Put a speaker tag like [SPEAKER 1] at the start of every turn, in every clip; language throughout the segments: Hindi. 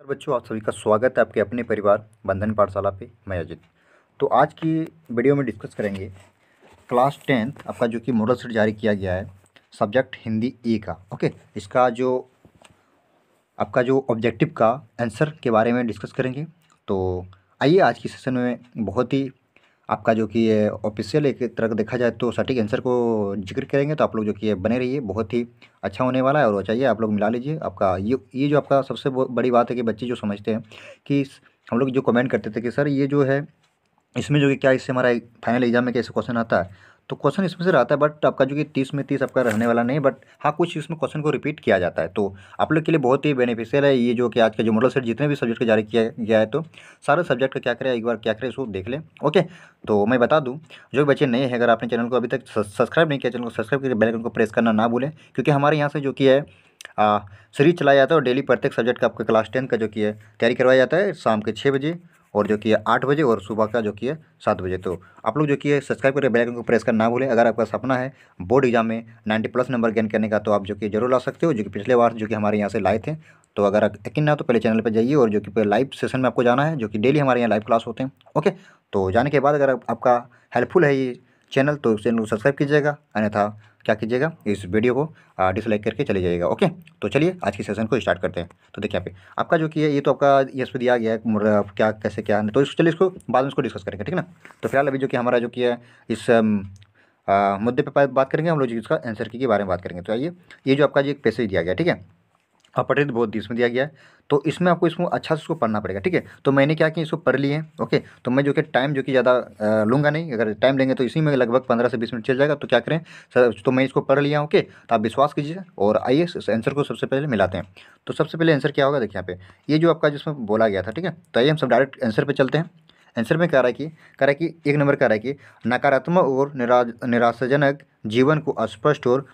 [SPEAKER 1] नमस्कार बच्चों, आप सभी का स्वागत है आपके अपने परिवार बंधन पाठशाला पे मैं अजित। तो आज की वीडियो में डिस्कस करेंगे क्लास टेंथ आपका जो कि मॉडल सेट जारी किया गया है सब्जेक्ट हिंदी ए का ओके इसका जो, आपका जो ऑब्जेक्टिव का आंसर के बारे में डिस्कस करेंगे। तो आइए आज की सेशन में बहुत ही आपका जो कि ये ऑफिशियल एक तरह देखा जाए तो सटीक आंसर को ज़िक्र करेंगे तो आप लोग जो कि बने रहिए, बहुत ही अच्छा होने वाला है और चाहिए आप लोग मिला लीजिए। आपका ये ये जो आपका सबसे बड़ी बात है कि बच्चे जो समझते हैं कि हम लोग जो कमेंट करते थे कि, सर, ये जो है, इसमें जो कि क्या इससे हमारा फाइनल एग्ज़ाम में कैसे क्वेश्चन आता है? तो क्वेश्चन इसमें से रहता है बट आपका जो कि तीस में तीस आपका रहने वाला नहीं बट हाँ कुछ इसमें क्वेश्चन को रिपीट किया जाता है। तो आप लोग के लिए बहुत ही बेनिफिशियल है ये जो कि आज का जो मॉडल सेट जितने भी सब्जेक्ट का जारी किया गया है तो सारे सब्जेक्ट का क्या करें, एक बार क्या करें, इसको देख लें। ओके तो मैं बता दूँ, जो बच्चे नए हैं, अगर आपने चैनल को अभी तक सब्सक्राइब नहीं किया चैनल को सब्सक्राइब करके बेल को प्रेस करना ना भूलें, क्योंकि हमारे यहाँ से जो कि है सीरीज़ चलाया जाता है और डेली प्रत्येक सब्जेक्ट का आपका क्लास टेंथ का जो कि है, तैयारी करवाया जाता है, शाम के छः बजे। और जो कि है आठ बजे और सुबह का जो कि है सात बजे। तो आप लोग जो कि है सब्सक्राइब करके बेल आइकन को प्रेस करना ना भूलें। अगर आपका सपना है बोर्ड एग्ज़ाम में नाइन्टी प्लस नंबर गेन करने का तो आप जो कि ज़रूर ला सकते हो, जो कि पिछले बार जो कि हमारे यहाँ से लाए थे। तो अगर यकीन ना तो पहले चैनल पर जाइए और जो कि लाइव सेशन में आपको जाना है, जो कि डेली हमारे यहाँ लाइव क्लास होते हैं। ओके? तो जाने के बाद अगर आपका हेल्पफुल है ये चैनल तो चैनल को सब्सक्राइब कीजिएगा। अन्यथा क्या कीजिएगा? इस वीडियो को डिसलाइक करके चले जाइएगा, ओके? तो चलिए, आज की सेशन को स्टार्ट करते हैं। तो देखिए यहाँ पे, आपका जो कि है, ये तो आपका ये पे दिया गया है क्या, कैसे, क्या तो इस, चलिए इसको बाद में इसको डिस्कस करेंगे, ठीक ना? तो फ़िलहाल अभी जो कि हमारा जो कि है, इस मुद्दे पर बात करेंगे, हम लोग इसका आंसर की बारे में बात करेंगे। तो आइए, ये जो आपका जो एक पैसेज दिया गया, ठीक है? अपठित बोध इसमें दिया गया है तो इसमें आपको इसको अच्छा से इसको पढ़ना पड़ेगा ठीक है? तो मैंने क्या किया इसको पढ़ लिए ओके? तो मैं जो कि टाइम जो कि ज़्यादा लूँगा नहीं अगर टाइम लेंगे तो इसी में लगभग पंद्रह से बीस मिनट चल जाएगा तो क्या करें? सर तो मैं इसको पढ़ लिया ओके? तो आप विश्वास कीजिए और आइए आंसर को सबसे पहले मिलाते हैं। तो सबसे पहले आंसर क्या होगा? देखिए यहाँ पे ये जो आपका जिसमें बोला गया था ठीक है? तो आइए हम सब डायरेक्ट आंसर पर चलते हैं। आंसर में कह रहा है कि कह रहा है कि एक नंबर कह रहा है कि नकारात्मक और निरा निराशाजनक जीवन को स्पष्ट और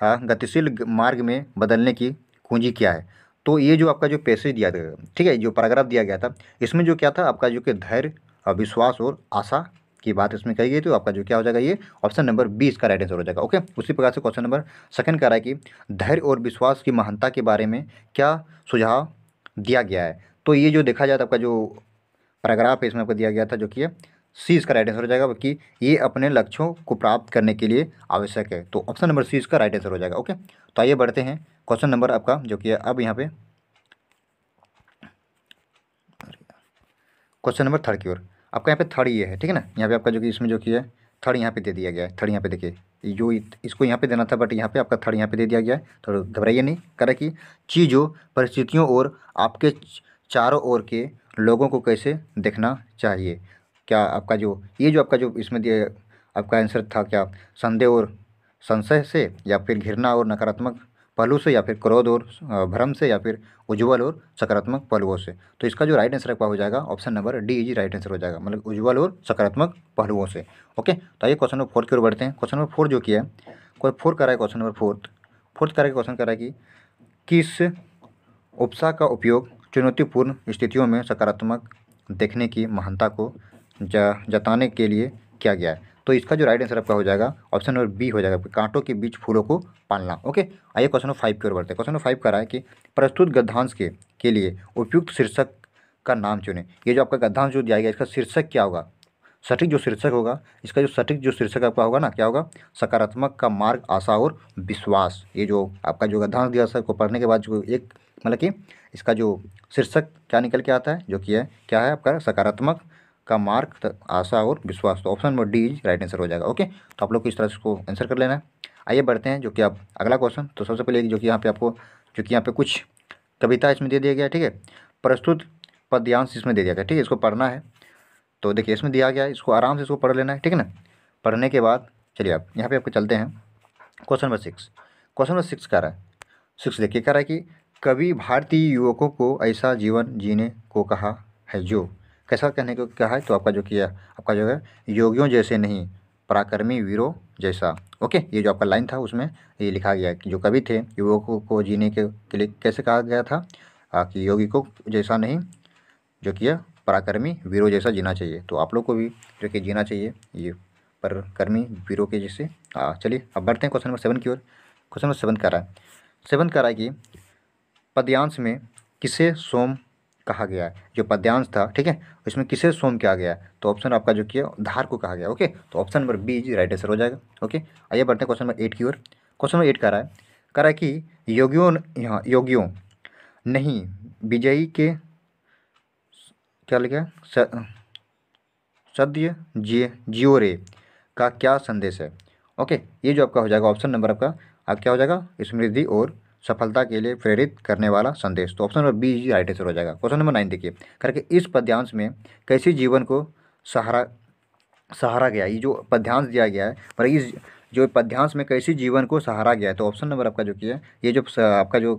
[SPEAKER 1] हाँ, गतिशील मार्ग में बदलने की कुंजी क्या है? तो ये जो आपका जो पैसेज दिया गया, ठीक है, जो पैराग्राफ दिया गया था, इसमें जो क्या था, आपका जो कि धैर्य विश्वास और आशा की बात इसमें कही गई तो आपका जो क्या हो जाएगा, ये ऑप्शन नंबर बीस का राइट आंसर हो जाएगा ओके उसी प्रकार से क्वेश्चन नंबर सेकंड कह रहा है कि धैर्य और विश्वास की महानता के बारे में क्या सुझाव दिया गया है? तो ये जो देखा जाए तो आपका जो पैराग्राफ है, इसमें आपको दिया गया था जो कि सी इसका राइट आंसर हो जाएगा कि ये अपने लक्ष्यों को प्राप्त करने के लिए आवश्यक है। तो ऑप्शन नंबर सी इसका राइट आंसर हो जाएगा ओके तो आइए बढ़ते हैं। क्वेश्चन नंबर आपका, जो कि अब यहाँ पे। क्वेश्चन नंबर थर्ड की ओर। आपका यहाँ पे थर्ड ये है, ठीक है ना? यहाँ पे आपका जो कि, इसमें जो कि है थर्ड यहाँ पे दे दिया गया है थर्ड यहाँ पे देखिए। जो इसको यहाँ पे देना था बट यहाँ पे आपका थर्ड यहाँ पे दे दिया गया है। तो घबराइए नहीं, करा कि चीज़ों परिस्थितियों और आपके चारों ओर के लोगों को कैसे देखना चाहिए। क्या आपका जो, ये जो आपका जो इसमें दिया आपका आंसर था क्या, संदेह और संशय से या फिर घृणा और नकारात्मक पहलू से या फिर क्रोध और भ्रम से या फिर उज्ज्वल और सकारात्मक पहलुओं से? तो इसका जो राइट आंसर आपका हो जाएगा option number D is right answer हो जाएगा मतलब उज्ज्वल और सकारात्मक पहलुओं से। ओके तो आइए क्वेश्चन नंबर फोर्थ की ओर बढ़ते हैं। क्वेश्चन नंबर फोर जो किया है फोर कर है क्वेश्चन नंबर फोर्थ फोर्थ कर क्वेश्चन कर कि किस उपसा का उपयोग चुनौतीपूर्ण स्थितियों में सकारात्मक देखने की महानता को जताने के लिए किया गया है। तो इसका जो राइट आंसर आपका हो जाएगा ऑप्शन नंबर बी हो जाएगा, कांटों के बीच फूलों को पालना। ओके आइए क्वेश्चन नंबर फाइव की ओर बढ़ते हैं। क्वेश्चन नंबर फाइव का रहा है कि प्रस्तुत गद्यांश के के लिए उपयुक्त शीर्षक का नाम चुने। ये जो आपका गद्यांश जो दिया गया, इसका शीर्षक क्या होगा? सटीक जो शीर्षक होगा, इसका जो सटीक जो शीर्षक आपका होगा ना, क्या होगा? सकारात्मक का मार्ग, आशा और विश्वास। ये जो आपका जो गद्यांश दिया सबको पढ़ने के बाद जो एक मतलब कि इसका जो शीर्षक क्या निकल के आता है, जो कि है, क्या है आपका? सकारात्मक का मार्क आशा और विश्वास। तो option number D is right answer हो जाएगा ओके तो आप लोग को इस तरह से इसको आंसर कर लेना है। आइए बढ़ते हैं, जो कि आप अगला क्वेश्चन तो सबसे पहले जो कि यहाँ पे आपको, जो कि यहाँ पे कुछ कविता इसमें दे दिया गया, ठीक है? प्रस्तुत पद्यांश इसमें दे दिया गया, ठीक है? इसको पढ़ना है। तो देखिए, इसमें दिया गया इसको आराम से इसको पढ़ लेना है, ठीक है ना? पढ़ने के बाद, चलिए आप यहाँ पे आपको चलते हैं। Question number six question number six कह रहा है। सिक्स देखिए, कह रहा है कि कभी भारतीय युवकों को ऐसा जीवन जीने को कहा है जो? कैसा कहने को क्या है तो आपका जो किया आपका जो है योगियों जैसे नहीं पराक्रमी वीरों जैसा। ओके ये जो आपका लाइन था उसमें ये लिखा गया कि जो कवि थे युवकों को जीने के, के लिए कैसे कहा गया था? आ, कि योगी को जैसा नहीं जो किया पराक्रमी वीरों जैसा जीना चाहिए। तो आप लोग को भी जो कि जीना चाहिए ये पराक्रमी वीरों के जैसे। चलिए अब बढ़ते हैं क्वेश्चन नंबर सेवन की ओर। क्वेश्चन नंबर सेवन कह रहा है। सेवन कह रहा है कि पद्यांश में किसे सोम कहा गया है, जो पद्यांश था, ठीक है? इसमें किसे सोम किया गया है? तो ऑप्शन आपका जो किया, धार को कहा गया, ओके? तो ऑप्शन नंबर बी जी राइट आंसर हो जाएगा, ओके? आइए बढ़ते हैं क्वेश्चन नंबर एट की ओर। क्वेश्चन नंबर एट कह रहा है, कह रहा है कि योगियों, यहाँ, योगियों, नहीं, विजयी के, क्या लिखा है? सद्य, जियो रे, का क्या संदेश है? ओके, ये जो आपका हो जाएगा ऑप्शन नंबर आपका आप क्या हो जाएगा? स्मृति और सफलता के लिए प्रेरित करने वाला संदेश। तो ऑप्शन नंबर बी जी राइट आंसर हो जाएगा। क्वेश्चन नंबर नाइन देखिए। करके इस पद्यांश में कैसी जीवन को सहारा सहारा गया? ये जो पद्यांश दिया गया है, पर इस जो पद्यांश में कैसी जीवन को सहारा गया है तो ऑप्शन नंबर आपका जो किया है, ये जो आपका जो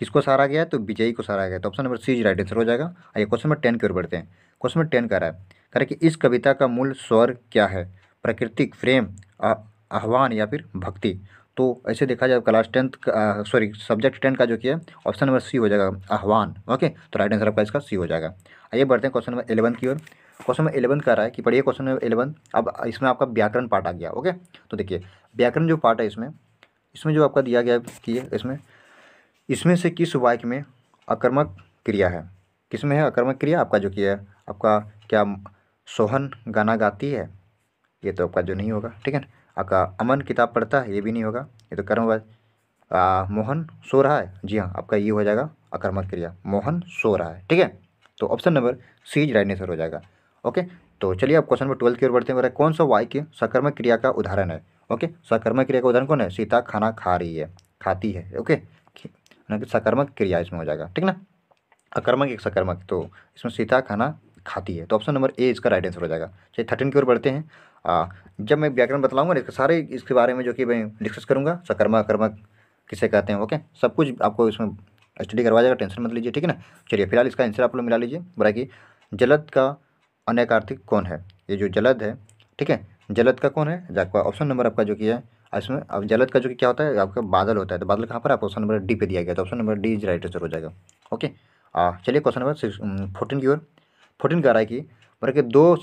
[SPEAKER 1] किसको सहारा गया है तो विजयी को सहारा गया तो ऑप्शन नंबर सी जी राइट आंसर हो जाएगा। आइए क्वेश्चन नंबर टेन की ओर बढ़ते हैं। क्वेश्चन नंबर टेन का रहा है करें कि इस कविता का मूल स्वर क्या है? प्राकृतिक फ्रेम आह्वान या फिर भक्ति? तो ऐसे देखा जाए class tenth sorry subject tenth का जो किया ऑप्शन नंबर सी हो जाएगा, आह्वान ओके तो राइट आंसर आपका इसका सी हो जाएगा। आइए बढ़ते हैं क्वेश्चन नंबर इलेवन की ओर। क्वेश्चन नंबर इलेवन का रहा है कि पढ़िए क्वेश्चन नंबर इलेवन अब इसमें आपका व्याकरण पार्ट आ गया ओके तो देखिए, व्याकरण जो पार्ट है इसमें इसमें जो आपका दिया गया कि इसमें इसमें से किस वाक्य में आक्रमक क्रिया है? किसमें है आक्रमक क्रिया? आपका जो किया है, आपका क्या सोहन गाना गाती है? ये तो आपका जो नहीं होगा, ठीक है आपका अमन किताब पढ़ता है, ये भी नहीं होगा। ये तो कर्मवाद मोहन सो रहा है? जी हाँ आपका ये हो जाएगा अकर्मक क्रिया। मोहन सो रहा है, ठीक है? तो option number C is right हो जाएगा ओके तो चलिए आप क्वेश्चन नंबर ट्वेल्थ की ओर बढ़ते हैं। कौन सा वाक्य सकर्मक क्रिया का उदाहरण है? ओके सकर्मक क्रिया का उदाहरण कौन है? सीता खाना खा रही है, खाती है ओके सकर्मक क्रिया इसमें हो जाएगा, ठीक ना? अकर्मक एक सकर्मक तो इसमें सीता खाना खाती है। तो ऑप्शन नंबर ए इसका राइट आंसर हो जाएगा। चलिए थर्टीन की ओर बढ़ते हैं। जब मैं व्याकरण बतलाऊँगा, इसके सारे इसके बारे में जो कि मैं डिस्कस करूँगा, सकर्मा कर्मक किसे कहते हैं ओके सब कुछ आपको इसमें स्टडी करवा जाएगा टेंशन मत लीजिए, ठीक है ना? चलिए, फ़िलहाल इसका आंसर आप लोग मिला लीजिए, बोला कि जलद का अनैकार्थिक कौन है? ये जो जलद है, ठीक है? जलद का कौन है? आपका ऑप्शन नंबर आपका जो कि है इसमें, अब जलद का जो कि क्या होता है, आपका बादल होता है तो बादल कहाँ पर आप ऑप्शन नंबर डी पे दिया गया तो option number D is right answer हो जाएगा ओके चलिए क्वेश्चन नंबर सिक्स फोर्टीन की ओर फोर्टीन कह रहा है कि मतलब कि दो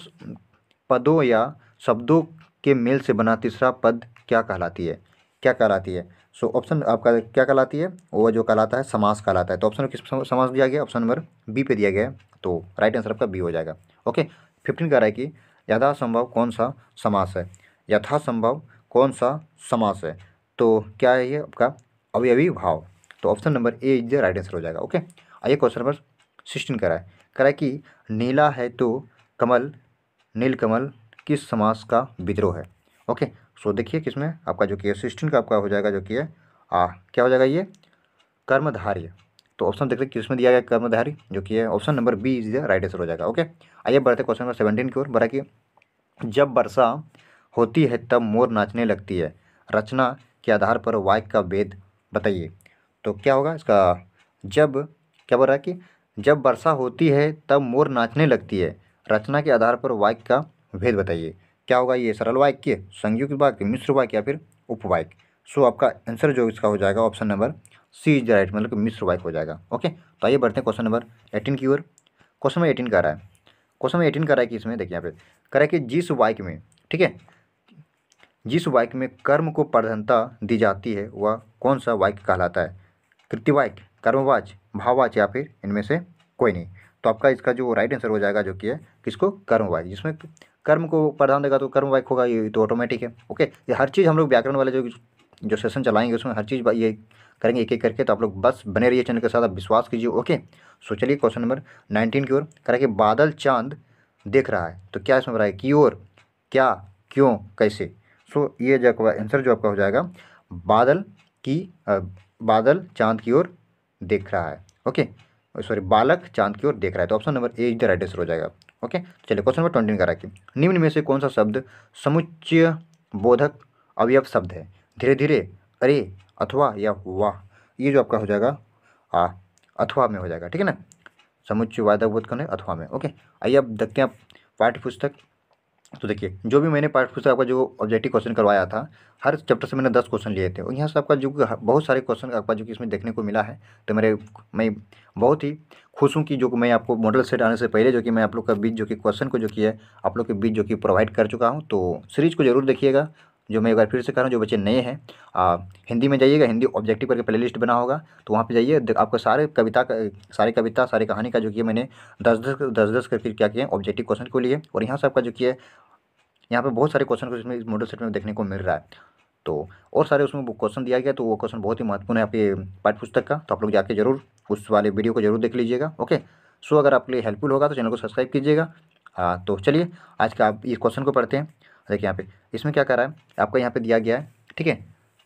[SPEAKER 1] पदों या शब्दों के मेल से बना तीसरा पद क्या कहलाती है? क्या कहलाती है? सो so, ऑप्शन आपका क्या कहलाती है? वो जो कहलाता है समास कहलाता है। तो ऑप्शन किस समास दिया गया? ऑप्शन नंबर बी पे दिया गया। है तो राइट आंसर आपका बी हो जाएगा। ओके फिफ्टीन कह रहा है कि यथासंभव कौन सा समास है? यथासंभव कौन सा समास है? तो क्या है ये आपका? अवयवी भाव। तो option number A is the right answer हो जाएगा। ओके आइए क्वेश्चन नंबर सिक्सटीन करा है। करा कि नीला है तो कमल नील कमल किस समास का विद्रोह है? ओके सो देखिए किसमें? आपका जो कि है सिक्सटीन का आपका हो जाएगा जो कि है, आ, क्या हो जाएगा ये? कर्मधार्य। तो ऑप्शन देखते किसमें दिया गया कर्मधारी जो कि है option number B is the right answer हो जाएगा ओके आइए बढ़ते क्वेश्चन नंबर सेवनटीन की ओर बढ़ा कि, जब वर्षा होती है, तब मोर नाचने लगती है। रचना के आधार पर वाक्य का वेद बताइए। तो क्या होगा इसका? जब, क्या बोल रहा है कि, जब वर्षा होती है, तब मोर नाचने लगती है। रचना के आधार पर वाक्य का भेद बताइए। क्या होगा ये, सरल वाक्य, संयुक्त वाक्य, मिश्र वाक्य या फिर उपवाक्य सो आपका आंसर जो इसका हो जाएगा option number C is right मतलब मिश्र वाक्य हो जाएगा। ओके? तो आइए बढ़ते हैं क्वेश्चन नंबर एटीन की ओर। क्वेश्चन नंबर एटीन का रहा है। क्वेश्चन नंबर एटीन का रहा है कि इसमें देखिए यहाँ पे, कह कि जिस वाक्य में, ठीक है? जिस वाक्य में कर्म को प्रधानता दी जाती है, वह कौन सा वाक्य कहलाता है? कृतिवाक्य कर्मवाच, भाववाच या फिर इनमें से कोई नहीं। तो आपका इसका जो राइट आंसर हो जाएगा जो कि है, किसको? कर्मवाच्य जिसमें कर्म को प्रधान देगा तो कर्मवाच्य होगा, ये तो ऑटोमेटिक है। ओके ये हर चीज़ हम लोग व्याकरण वाले जो जो सेशन चलाएँगे, उसमें हर चीज़ ये करेंगे एक एक करके तो आप लोग बस बने रहिए चैनल के साथ, आप विश्वास कीजिए। ओके सो चलिए क्वेश्चन नंबर नाइनटीन की ओर। करें कि बादल चाँद देख रहा है तो क्या इसमें रहा है? की ओर। क्या? क्यों? कैसे? सो ये जो आंसर जो आपका हो जाएगा, बादल की बादल चाँद की ओर देख रहा है। ओके सॉरी बालक चाँद की ओर देख रहा है। तो option number A is the right answer हो जाएगा। ओके? चलिए क्वेश्चन नंबर ट्वेंटी करा कि निम्न में से कौन सा शब्द समुच्चय बोधक अवयव शब्द है? धीरे धीरे अरे, अथवा या वाह ये जो आपका हो जाएगा, आ, अथवा में हो जाएगा, ठीक है ना? समुच्चय वादक बोध है अथवा में, ओके? आइए अब देखते हैं पाठ्य पुस्तक तो देखिए, जो भी मैंने पार्ट पाठ्य पुस्तक आपका जो ऑब्जेक्टिव क्वेश्चन करवाया था, हर चैप्टर से मैंने दस क्वेश्चन लिए थे। और यहाँ से आपका जो बहुत सारे क्वेश्चन आपका जो कि इसमें देखने को मिला है। तो मेरे, मैं बहुत ही खुश हूँ कि जो मैं आपको मॉडल सेट आने से पहले जो कि मैं आप लोग का बीच जो कि क्वेश्चन को जो कि है, आप लोग के बीच जो कि प्रोवाइड कर चुका हूँ। तो सीरीज़ को ज़रूर देखिएगा, जो मैं एक बार फिर से कर रहा हूँ, जो बच्चे नए हैं हिंदी में जाइएगा, हिंदी ऑब्जेक्टिव करके प्ले लिस्ट बना होगा तो वहाँ पे जाइए आपको सारे कविता का, सारी कविता, सारी कहानी का जो किया मैंने दस दस दस दस करके क्या किया ऑब्जेक्टिव क्वेश्चन को लिए। और यहाँ से आपका जो किया यहाँ पे बहुत सारे क्वेश्चन को इसमें इस मॉडल सेट में देखने को मिल रहा है। तो और सारे उसमें क्वेश्चन दिया गया तो वो क्वेश्चन बहुत ही महत्वपूर्ण है आपके पाठ्य पुस्तक का तो आप लोग जाके ज़रूर उस वाले वीडियो को ज़रूर देख लीजिएगा ओके सो अगर आपके लिए हेल्पफुल होगा तो चैनल को सब्सक्राइब कीजिएगा। हाँ तो चलिए, आज का आप इस क्वेश्चन को पढ़ते हैं। देखिए यहाँ पे, इसमें क्या कर रहा है? आपका यहाँ पे दिया गया है, ठीक है?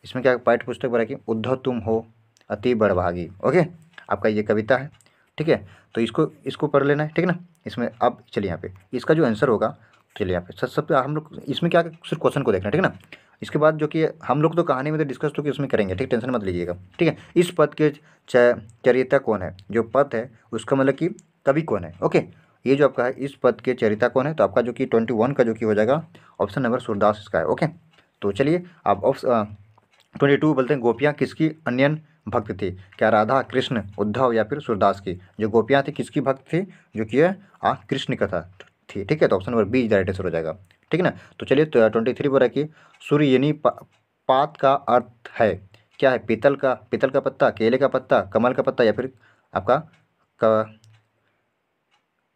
[SPEAKER 1] इसमें क्या पाठ्य पुस्तक बना कि उद्धव तुम हो, अति बड़भागी ओके आपका ये कविता है, ठीक है? तो इसको इसको पढ़ लेना है, ठीक है ना? इसमें अब चलिए यहाँ पे, इसका जो आंसर होगा चलिए यहाँ पे सब सब हम लोग, इसमें क्या, सिर्फ़ क्वेश्चन को देखना है, ठीक है ना? इसके बाद जो कि हम लोग तो कहानी में तो डिस्कस तो कि उसमें करेंगे, ठीक? टेंशन मत लीजिएगा, ठीक है? इस पद के चरित्र कौन है? जो पद है, उसका मतलब कि कवि कौन है, ओके? ये जो आपका है, इस पद के चरिता कौन है? तो आपका जो कि ट्वेंटी वन का जो कि हो जाएगा ऑप्शन नंबर सूरदास इसका है, ओके? तो चलिए आप ट्वेंटी टू बोलते हैं, गोपियाँ किसकी अन्य भक्त थी? क्या राधा, कृष्ण, उद्धव या फिर सूरदास की? जो गोपियाँ थी, किसकी भक्त थी? जो कि है कृष्ण का थी ठीक है? तो option number B is the right answer हो जाएगा। ठीक है ना? तो चलिए ट्वेंटी थ्री पर रखिए। सूर्य यानी पा, पात का अर्थ है क्या है? पीतल का पीतल का पत्ता केले का पत्ता कमल का पत्ता या फिर आपका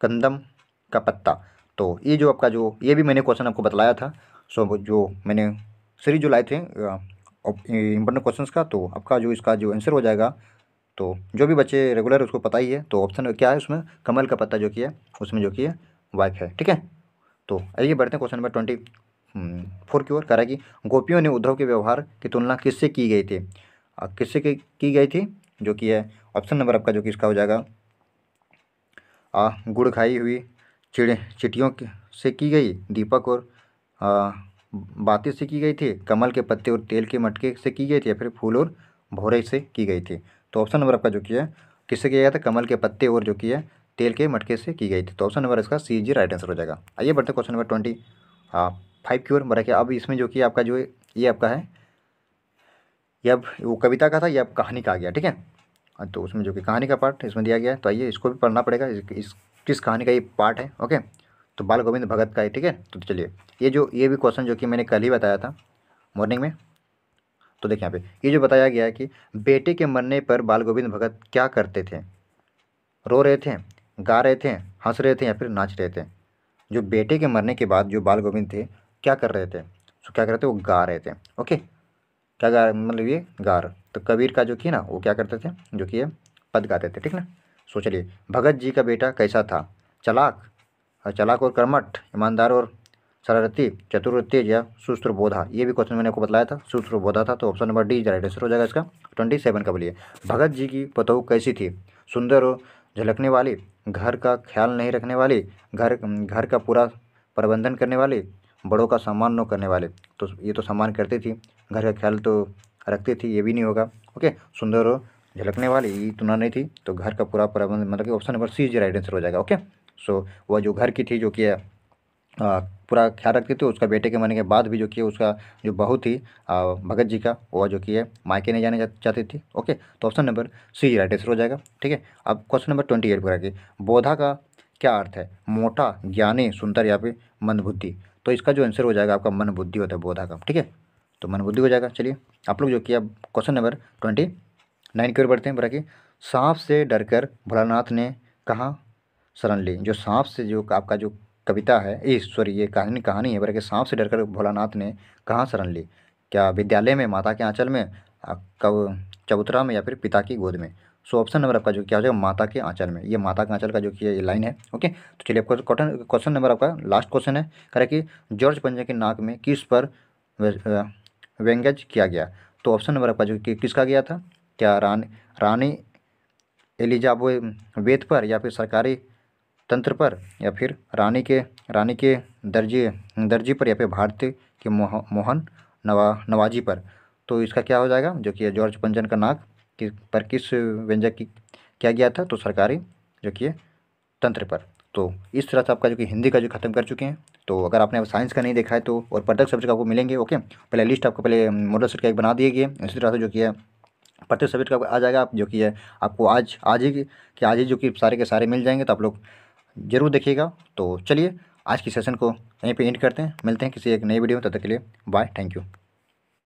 [SPEAKER 1] कंदम का पत्ता। तो ये जो आपका जो ये भी मैंने क्वेश्चन आपको बतलाया था। सो जो मैंने सीरीज़ जो लाए थे इम्पोर्टेंट क्वेश्चन का तो आपका जो इसका जो आंसर हो जाएगा तो जो भी बच्चे रेगुलर उसको पता ही है। तो ऑप्शन क्या है उसमें? कमल का पत्ता जो कि है उसमें जो कि वाइफ है, ठीक है? तो आइए बढ़ते हैं क्वेश्चन नंबर ट्वेंटी फोर की ओर। है कि गोपियों ने उद्धव के व्यवहार की तुलना किससे की गई थी? किससे की गई थी? जो कि है ऑप्शन नंबर आपका, जो कि इसका हो जाएगा। आ, गुड़ खाई हुई चिड़े चिटियों से की गई? दीपक और बातें से की गई थी? कमल के पत्ते और तेल के मटके से की गई थी या फिर फूल और भोरे से की गई थी? तो ऑप्शन नंबर आपका जो किया किससे किया गया था? कमल के पत्ते और जो किया तेल के मटके से की गई थी। तो ऑप्शन नंबर इसका सी जी राइट आंसर हो जाएगा। आइए बढ़ते क्वेश्चन नंबर ट्वेंटी हाँ फाइव की ओर के अब इसमें जो कि आपका जो ये आपका है। ये अब वो कविता का था, ये अब कहानी का आ गया, ठीक है? तो उसमें जो कि कहानी का पार्ट इसमें दिया गया है। तो आइए इसको भी पढ़ना पड़ेगा। इस किस कहानी का ये पार्ट है, ओके? तो बाल गोविंद भगत का है, ठीक है? तो चलिए, ये जो, ये भी क्वेश्चन जो कि मैंने कल ही बताया था मॉर्निंग में। तो देखिए यहाँ पे, ये जो बताया गया है कि बेटे के मरने पर बाल गोविंद भगत क्या करते थे? रो रहे थे गा रहे थे, हंस रहे थे या फिर नाच रहे थे। जो बेटे के मरने के बाद जो बाल गोविंद थे, क्या कर रहे थे? तो क्या कर रहे थे वो गा रहे थे। ओके? क्या गा मतलब ये गार तो कबीर का जो कि ना, वो क्या करते थे? जो कि ये पद गाते थे, ठीक ना? सोच चलिए, भगत जी का बेटा कैसा था? चलाक चलाक और कर्मठ, ईमानदार और शरारती चतुर तेज या सुस्त्र बोधा। ये भी क्वेश्चन मैंने आपको बताया था सुस्त्र बोधा था तो option number D right answer हो जाएगा इसका। ट्वेंटी सेवन का बोलिए। भगत जी की पतहू कैसी थी? सुंदर और झलकने वाली, घर का ख्याल नहीं रखने वाली, घर घर का पूरा प्रबंधन करने वाली, बड़ों का सम्मान न करने वाले। तो ये तो सम्मान करती थी, घर का ख्याल तो रखती थी, ये भी नहीं होगा। ओके, सुंदर और झलकने वाली, ये तो नहीं थी तो घर का पूरा प्रबंधन मतलब कि ऑप्शन नंबर सी जी राइट आंसर हो जाएगा, ओके? सो वह जो घर की थी, जो कि पूरा ख्याल रखती थी। उसका बेटे के मरने के बाद भी जो कि उसका जो बहू थी भगत जी का वह जो कि है, मायके नहीं जाने चाहती थी। ओके तो option number C right answer हो जाएगा, ठीक है? अब क्वेश्चन नंबर ट्वेंटी एट पर आगे। बोधा का क्या अर्थ है? मोटा, ज्ञानी, सुंदर या फिर मंदबुद्धि तो इसका जो आंसर हो जाएगा, आपका मन बुद्धि होता है बोधा का, ठीक है? तो मन बुद्धि हो जाएगा, चलिए। आप लोग जो कि अब क्वेश्चन नंबर ट्वेंटी नाइन की ओर बढ़ते हैं बड़ा कि सांप से डरकर भोलानाथ ने कहाँ, शरण ली। जो सांप से जो आपका जो कविता है। ये सॉरी, ये कहानी कहानी है। बड़ा कि सांप से डरकर भोलानाथ ने कहाँ शरण ली? क्या विद्यालय में, माता के आंचल में कब, चबूतरा में या फिर पिता की गोद में? सो ऑप्शन नंबर आपका जो क्या हो जाएगा, माता के आंचल में। ये माता के आंचल का जो कि ये लाइन है, ओके? तो चलिए आपका क्वेश्चन नंबर आपका लास्ट क्वेश्चन है। कह कि जॉर्ज पंजा के नाक में किस पर व्यंगज किया गया? तो ऑप्शन नंबर आपका जो कि किसका गया था? क्या रानी रानी एलिजाबो वेद पर या फिर सरकारी तंत्र पर या फिर रानी के रानी के दर्जी दर्जी पर या फिर भारतीय के मोह, मोहन नवा नवाजी पर। तो इसका क्या हो जाएगा? जो कि जॉर्ज पंजन का नाक कि पर किस व्यंजक की क्या गया था? तो सरकारी जो कि तंत्र पर। तो इस तरह से आपका जो कि हिंदी का जो खत्म कर चुके हैं। तो अगर आपने अब साइंस का नहीं देखा है तो और प्रत्येक सब्जेक्ट आपको मिलेंगे ओके? पहले लिस्ट आपको पहले मॉडल सेट का एक बना दिए गए। इसी तरह से जो कि है प्रत्येक सब्जेक्ट का आ जाएगा। आप जो कि है आपको आज आज ही कि आज ही जो कि सारे के सारे मिल जाएँगे। तो आप लोग ज़रूर देखिएगा। तो चलिए, आज की सेशन को यहीं पे एंड करते हैं। मिलते हैं किसी एक नई वीडियो में तब तक के लिए बाय थैंक यू